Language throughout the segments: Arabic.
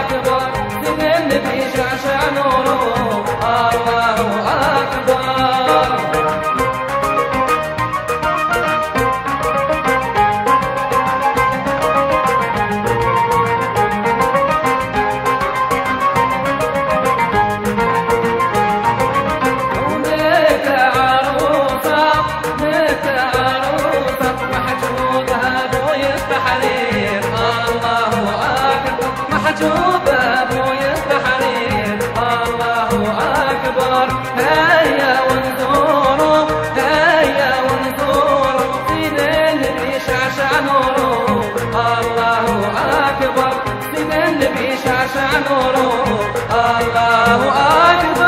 أكبر تمن بجعشع نوره الله أكبر محجود هابو يفتح عليه الله أكبر. هيا هيا في نوره الله أكبر. في النبي شعشع نوره الله أكبر.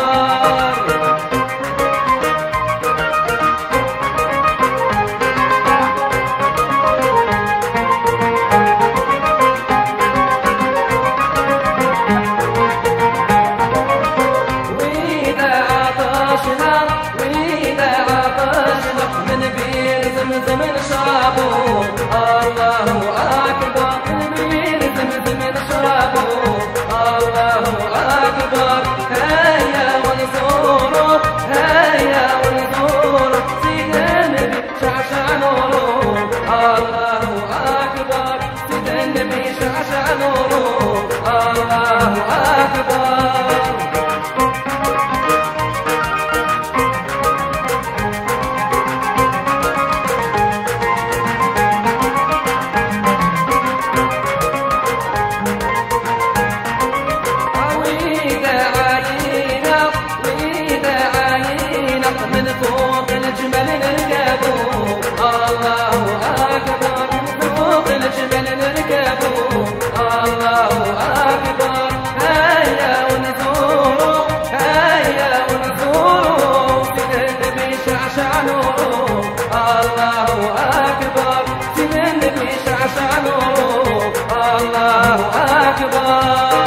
الله أكبر. هيا. Allahu Akbar. Sizinle bir şaşalım Allahu Akbar.